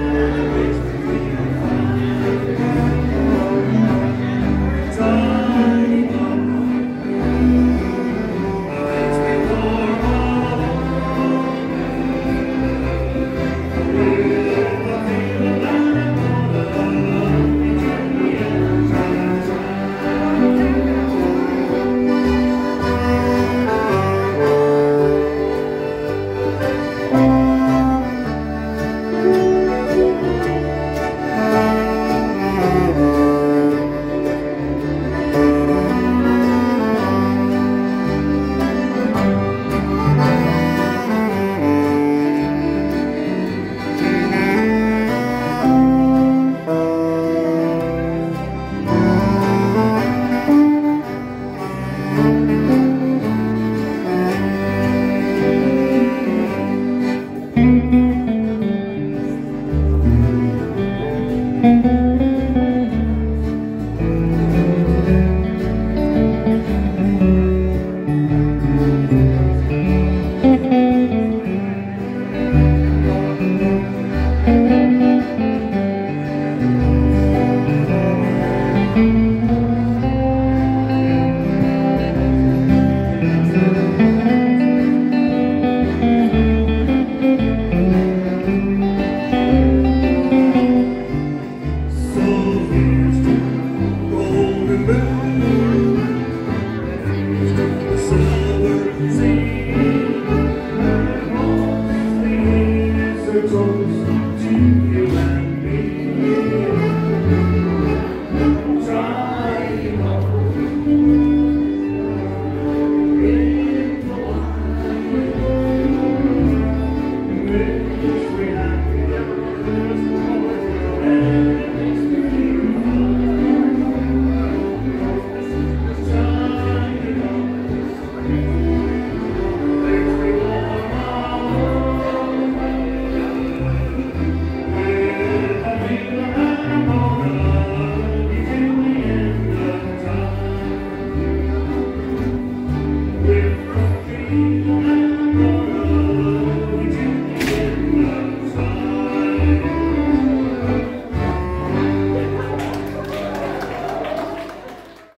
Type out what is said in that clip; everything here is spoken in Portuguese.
Amém.